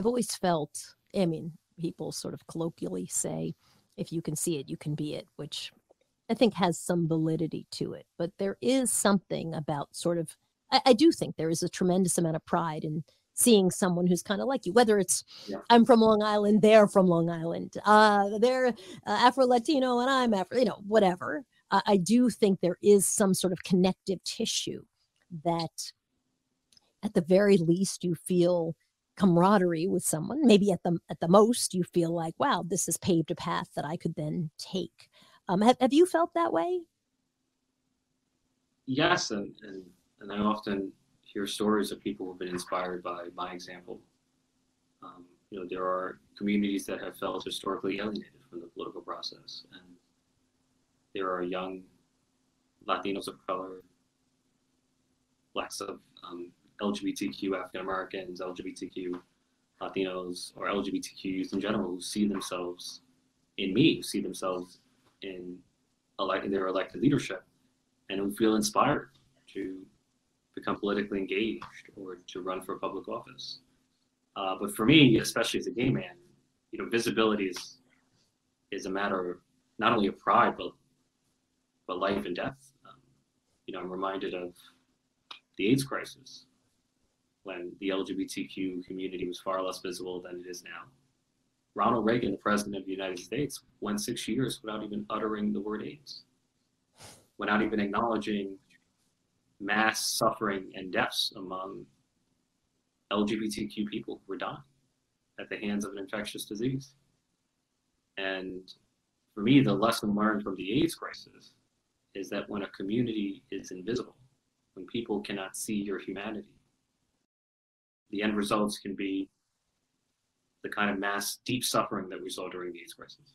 I've always felt, I mean, people sort of colloquially say, if you can see it, you can be it, which I think has some validity to it. But there is something about sort of, I, I do think there is a tremendous amount of pride in seeing someone who's kind of like you, whether it's yeah. I'm from Long Island, they're from Long Island, uh, they're uh, Afro Latino and I'm Afro, you know, whatever. Uh, I do think there is some sort of connective tissue that, at the very least, you feel camaraderie with someone. Maybe at the at the most, you feel like, wow, this has paved a path that I could then take. Um, have, have you felt that way? Yes, and, and and I often hear stories of people who've been inspired by my example. Um, you know, there are communities that have felt historically alienated from the political process, and there are young Latinos of color, blacks of um, LGBTQ African Americans, LGBTQ Latinos, or LGBTQ youth in general who see themselves in me, who see themselves in elect in their elected leadership, and who feel inspired to become politically engaged or to run for public office. Uh, but for me, especially as a gay man, you know, visibility is is a matter of not only of pride but but life and death. Um, you know, I'm reminded of the AIDS crisis when the LGBTQ community was far less visible than it is now. Ronald Reagan, the president of the United States, went six years without even uttering the word AIDS, without even acknowledging mass suffering and deaths among LGBTQ people who were dying at the hands of an infectious disease. And for me, the lesson learned from the AIDS crisis is that when a community is invisible, when people cannot see your humanity, the end results can be the kind of mass deep suffering that we saw during the AIDS crisis.